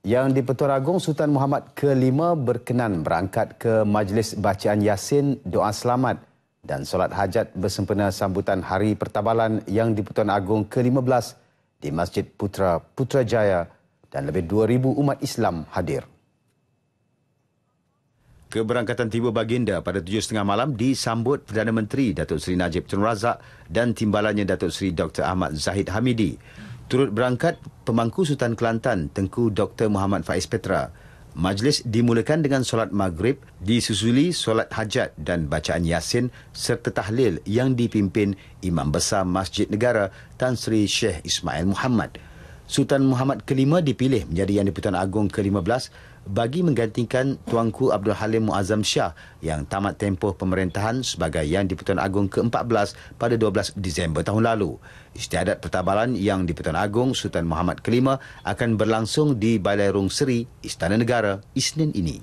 Yang di-Pertuan Agong Sultan Muhammad ke-5 berkenan berangkat ke Majlis Bacaan Yasin Doa Selamat dan solat hajat bersempena sambutan Hari Pertabalan yang di-Pertuan Agong ke-15 di Masjid Putra Putrajaya dan lebih 2,000 umat Islam hadir. Keberangkatan tiba baginda pada 7.30 malam disambut Perdana Menteri Datuk Seri Najib Tun Razak dan timbalannya Datuk Seri Dr. Ahmad Zahid Hamidi. Turut berangkat pemangku Sultan Kelantan Tengku Dr. Muhammad Faiz Petra. Majlis dimulakan dengan solat maghrib, disusuli solat hajat dan bacaan yasin serta tahlil yang dipimpin Imam Besar Masjid Negara Tan Sri Syekh Ismail Muhammad. Sultan Muhammad kelima dipilih menjadi Yang di-Pertuan Agong ke-15 bagi menggantikan Tuanku Abdul Halim Muazzam Shah yang tamat tempoh pemerintahan sebagai Yang di-Pertuan Agong ke-14 pada 12 Disember tahun lalu. Istiadat pertabalan Yang di-Pertuan Agong Sultan Muhammad V akan berlangsung di Balai Rung Seri, Istana Negara, Isnin ini.